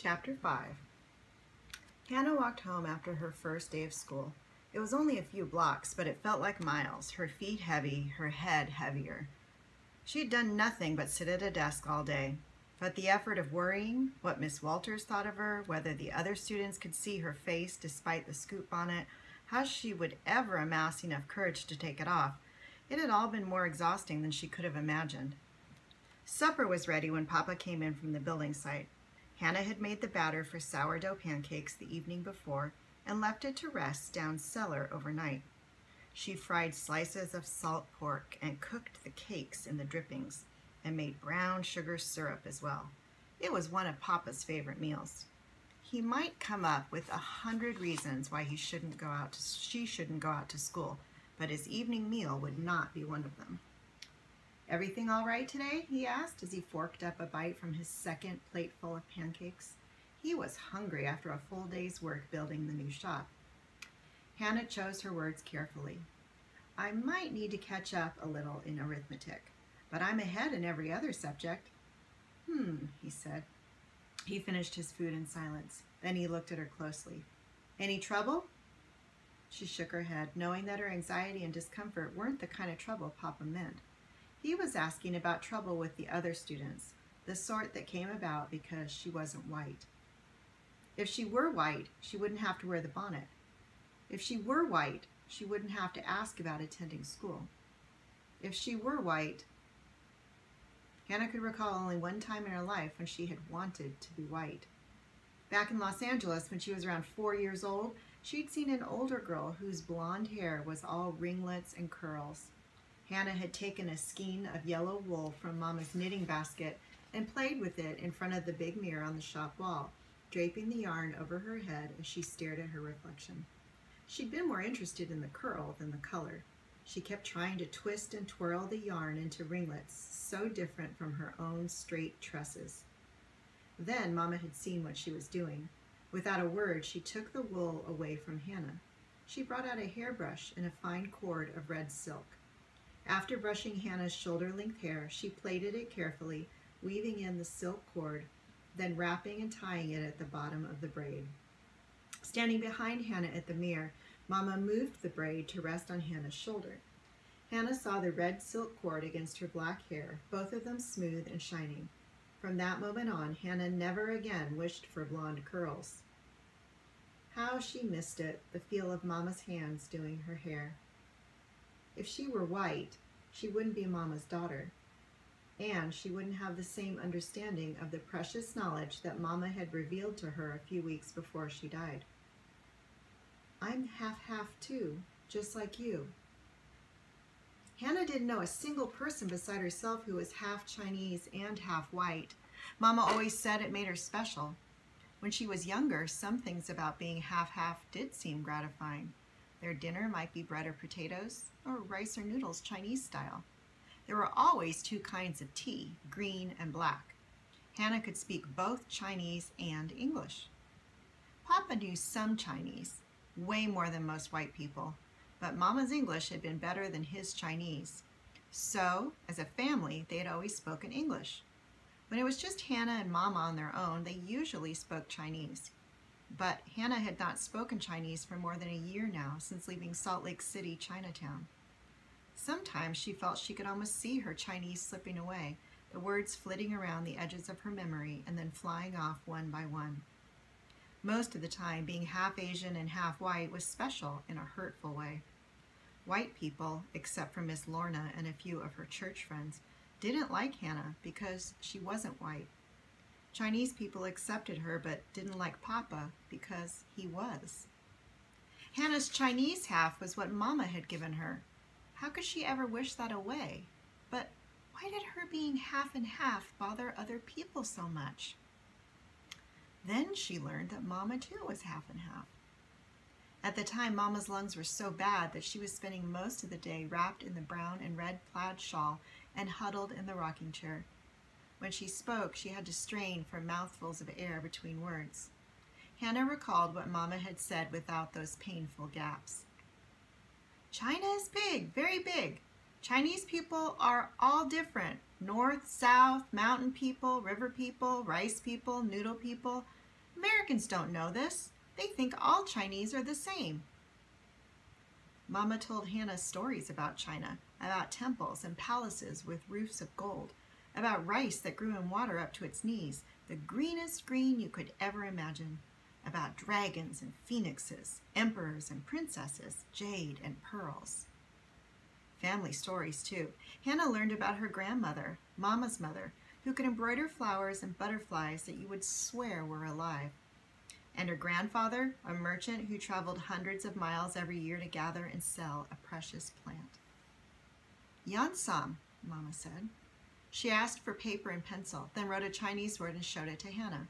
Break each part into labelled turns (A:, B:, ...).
A: Chapter 5 Hannah walked home after her first day of school. It was only a few blocks, but it felt like miles, her feet heavy, her head heavier. She had done nothing but sit at a desk all day. But the effort of worrying, what Miss Walters thought of her, whether the other students could see her face despite the scoop bonnet, how she would ever amass enough courage to take it off, it had all been more exhausting than she could have imagined. Supper was ready when Papa came in from the building site. Hannah had made the batter for sourdough pancakes the evening before and left it to rest down cellar overnight. She fried slices of salt pork and cooked the cakes in the drippings and made brown sugar syrup as well. It was one of Papa's favorite meals. He might come up with a hundred reasons why he shouldn't go out to, she shouldn't go out to school, but his evening meal would not be one of them. Everything all right today? he asked as he forked up a bite from his second plateful of pancakes. He was hungry after a full day's work building the new shop. Hannah chose her words carefully. I might need to catch up a little in arithmetic, but I'm ahead in every other subject. Hmm, he said. He finished his food in silence. Then he looked at her closely. Any trouble? She shook her head, knowing that her anxiety and discomfort weren't the kind of trouble Papa meant. He was asking about trouble with the other students, the sort that came about because she wasn't white. If she were white, she wouldn't have to wear the bonnet. If she were white, she wouldn't have to ask about attending school. If she were white, Hannah could recall only one time in her life when she had wanted to be white. Back in Los Angeles, when she was around four years old, she'd seen an older girl whose blonde hair was all ringlets and curls. Hannah had taken a skein of yellow wool from Mama's knitting basket and played with it in front of the big mirror on the shop wall, draping the yarn over her head as she stared at her reflection. She'd been more interested in the curl than the color. She kept trying to twist and twirl the yarn into ringlets so different from her own straight tresses. Then Mama had seen what she was doing. Without a word, she took the wool away from Hannah. She brought out a hairbrush and a fine cord of red silk. After brushing Hannah's shoulder-length hair, she plaited it carefully, weaving in the silk cord, then wrapping and tying it at the bottom of the braid. Standing behind Hannah at the mirror, Mama moved the braid to rest on Hannah's shoulder. Hannah saw the red silk cord against her black hair, both of them smooth and shining. From that moment on, Hannah never again wished for blonde curls. How she missed it, the feel of Mama's hands doing her hair. If she were white, she wouldn't be Mama's daughter, and she wouldn't have the same understanding of the precious knowledge that Mama had revealed to her a few weeks before she died. I'm half-half too, just like you. Hannah didn't know a single person beside herself who was half Chinese and half white. Mama always said it made her special. When she was younger, some things about being half-half did seem gratifying. Their dinner might be bread or potatoes, or rice or noodles Chinese style. There were always two kinds of tea, green and black. Hannah could speak both Chinese and English. Papa knew some Chinese, way more than most white people, but Mama's English had been better than his Chinese. So, as a family, they had always spoken English. When it was just Hannah and Mama on their own, they usually spoke Chinese. But Hannah had not spoken Chinese for more than a year now since leaving Salt Lake City, Chinatown. Sometimes she felt she could almost see her Chinese slipping away, the words flitting around the edges of her memory and then flying off one by one. Most of the time, being half Asian and half white was special in a hurtful way. White people, except for Miss Lorna and a few of her church friends, didn't like Hannah because she wasn't white. Chinese people accepted her but didn't like Papa because he was. Hannah's Chinese half was what Mama had given her. How could she ever wish that away? But why did her being half and half bother other people so much? Then she learned that Mama too was half and half. At the time, Mama's lungs were so bad that she was spending most of the day wrapped in the brown and red plaid shawl and huddled in the rocking chair. When she spoke, she had to strain for mouthfuls of air between words. Hannah recalled what Mama had said without those painful gaps. China is big, very big. Chinese people are all different. North, south, mountain people, river people, rice people, noodle people. Americans don't know this. They think all Chinese are the same. Mama told Hannah stories about China, about temples and palaces with roofs of gold, about rice that grew in water up to its knees, the greenest green you could ever imagine, about dragons and phoenixes, emperors and princesses, jade and pearls. Family stories, too. Hannah learned about her grandmother, Mama's mother, who could embroider flowers and butterflies that you would swear were alive. And her grandfather, a merchant who traveled hundreds of miles every year to gather and sell a precious plant. Yansam, Mama said. She asked for paper and pencil, then wrote a Chinese word and showed it to Hannah.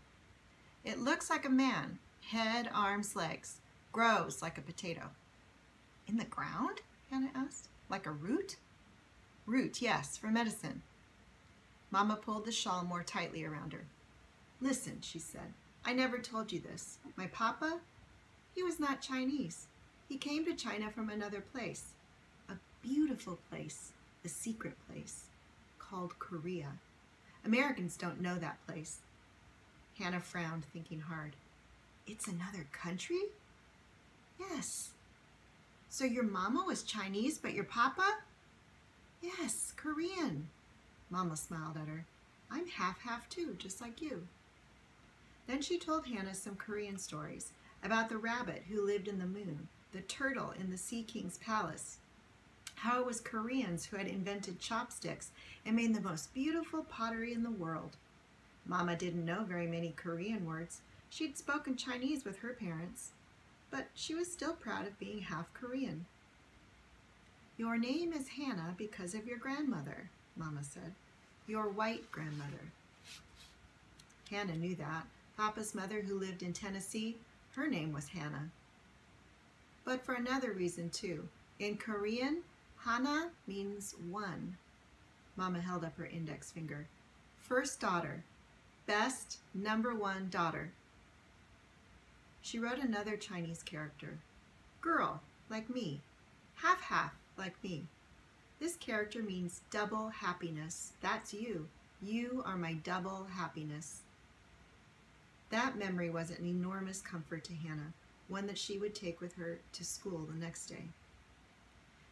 A: It looks like a man, head, arms, legs, grows like a potato. In the ground? Hannah asked. Like a root? Root, yes, for medicine. Mama pulled the shawl more tightly around her. Listen, she said, I never told you this. My papa, he was not Chinese. He came to China from another place. A beautiful place, a secret place, called Korea. Americans don't know that place. Hannah frowned, thinking hard. It's another country? Yes. So your mama was Chinese, but your papa? Yes, Korean. Mama smiled at her. I'm half-half too, just like you. Then she told Hannah some Korean stories about the rabbit who lived in the moon, the turtle in the Sea King's palace, how it was Koreans who had invented chopsticks and made the most beautiful pottery in the world. Mama didn't know very many Korean words. She'd spoken Chinese with her parents, but she was still proud of being half Korean. Your name is Hannah because of your grandmother, Mama said. Your white grandmother. Hannah knew that. Papa's mother, who lived in Tennessee, her name was Hannah. But for another reason, too. In Korean, Hana means one. Mama held up her index finger. First daughter. Best number one daughter. She wrote another Chinese character. Girl, like me. Half-half, like me. This character means double happiness. That's you. You are my double happiness. That memory was an enormous comfort to Hannah, one that she would take with her to school the next day.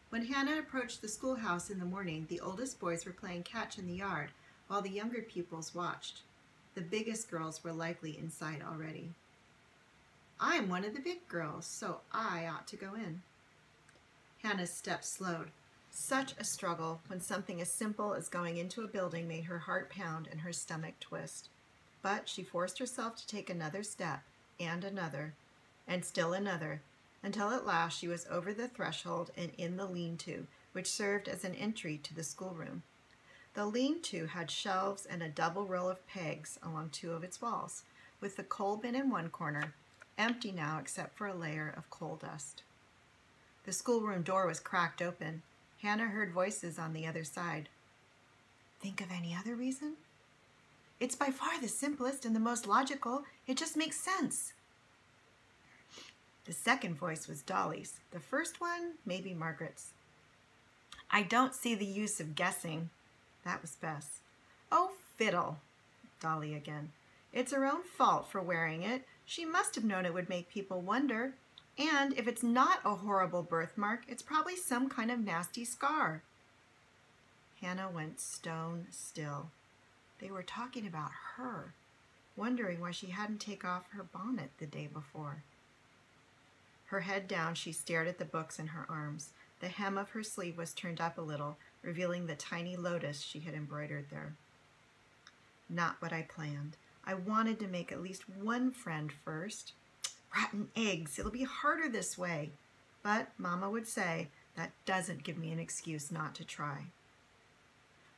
A: When Hannah approached the schoolhouse in the morning, the oldest boys were playing catch in the yard, while the younger pupils watched. The biggest girls were likely inside already. I'm one of the big girls, so I ought to go in. Hannah's steps slowed. Such a struggle when something as simple as going into a building made her heart pound and her stomach twist. But she forced herself to take another step, and another, and still another, until at last she was over the threshold and in the lean-to, which served as an entry to the schoolroom. The lean-to had shelves and a double row of pegs along two of its walls, with the coal bin in one corner, empty now except for a layer of coal dust. The schoolroom door was cracked open, Hannah heard voices on the other side. Think of any other reason? It's by far the simplest and the most logical. It just makes sense. The second voice was Dolly's. The first one, maybe Margaret's. I don't see the use of guessing. That was Bess. Oh, fiddle, Dolly again. It's her own fault for wearing it. She must have known it would make people wonder. And if it's not a horrible birthmark, it's probably some kind of nasty scar. Hannah went stone still. They were talking about her, wondering why she hadn't taken off her bonnet the day before. Her head down, she stared at the books in her arms. The hem of her sleeve was turned up a little, revealing the tiny lotus she had embroidered there. Not what I planned. I wanted to make at least one friend first. Rotten eggs, it'll be harder this way. But Mama would say, that doesn't give me an excuse not to try.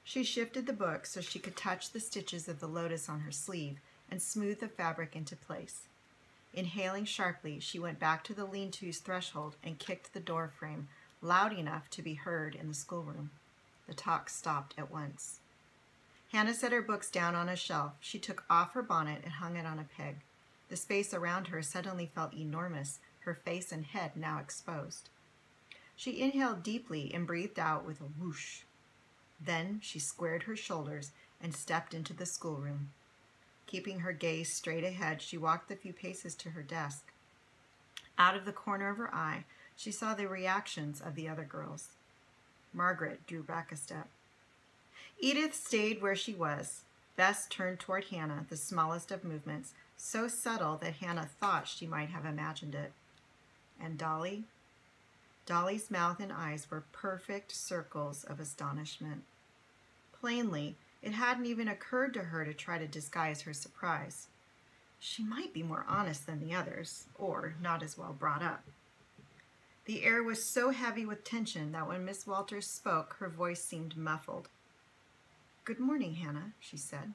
A: She shifted the book so she could touch the stitches of the lotus on her sleeve and smooth the fabric into place. Inhaling sharply, she went back to the lean-to's threshold and kicked the door frame loud enough to be heard in the schoolroom. The talk stopped at once. Hannah set her books down on a shelf. She took off her bonnet and hung it on a peg. The space around her suddenly felt enormous, her face and head now exposed. She inhaled deeply and breathed out with a whoosh. Then she squared her shoulders and stepped into the schoolroom. Keeping her gaze straight ahead, she walked the few paces to her desk. Out of the corner of her eye, she saw the reactions of the other girls. Margaret drew back a step. Edith stayed where she was. Bess turned toward Hannah, the smallest of movements, so subtle that Hannah thought she might have imagined it. And Dolly? Dolly's mouth and eyes were perfect circles of astonishment. Plainly, it hadn't even occurred to her to try to disguise her surprise. She might be more honest than the others, or not as well brought up. The air was so heavy with tension that when Miss Walters spoke, her voice seemed muffled. Good morning, Hannah, she said.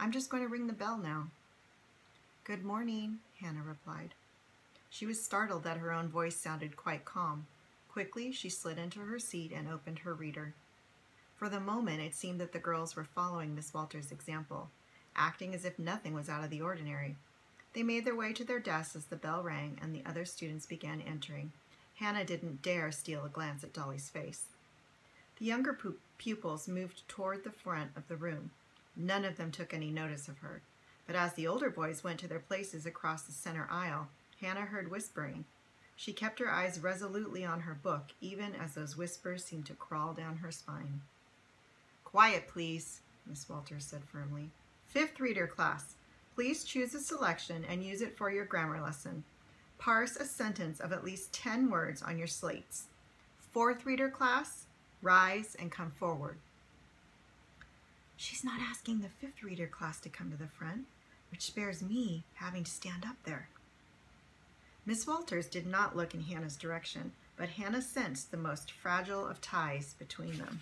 A: I'm just going to ring the bell now. Good morning, Hannah replied. She was startled that her own voice sounded quite calm. Quickly, she slid into her seat and opened her reader. For the moment, it seemed that the girls were following Miss Walters' example, acting as if nothing was out of the ordinary. They made their way to their desks as the bell rang and the other students began entering. Hannah didn't dare steal a glance at Dolly's face. The younger pu- pupils moved toward the front of the room. None of them took any notice of her. But as the older boys went to their places across the center aisle, Hannah heard whispering. She kept her eyes resolutely on her book, even as those whispers seemed to crawl down her spine. Quiet, please, Miss Walters said firmly. Fifth reader class, please choose a selection and use it for your grammar lesson. Parse a sentence of at least 10 words on your slates. Fourth reader class, rise and come forward. She's not asking the fifth reader class to come to the front, which spares me having to stand up there. Miss Walters did not look in Hannah's direction, but Hannah sensed the most fragile of ties between them.